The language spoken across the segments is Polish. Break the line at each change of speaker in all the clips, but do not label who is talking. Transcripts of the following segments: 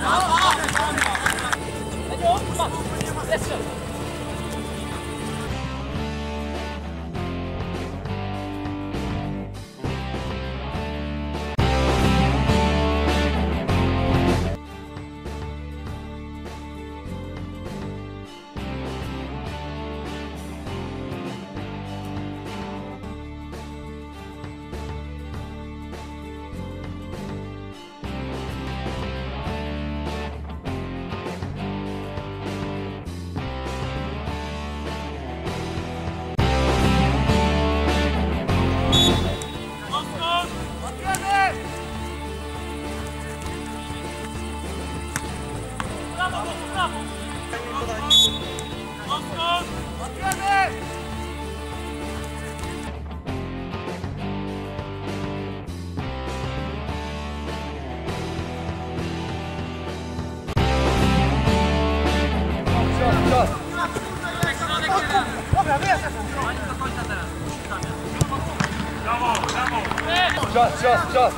好好。Czas, czas, czas!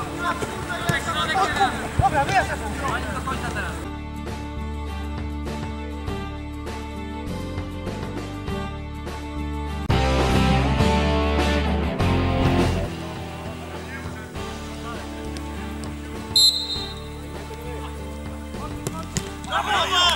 Vamos!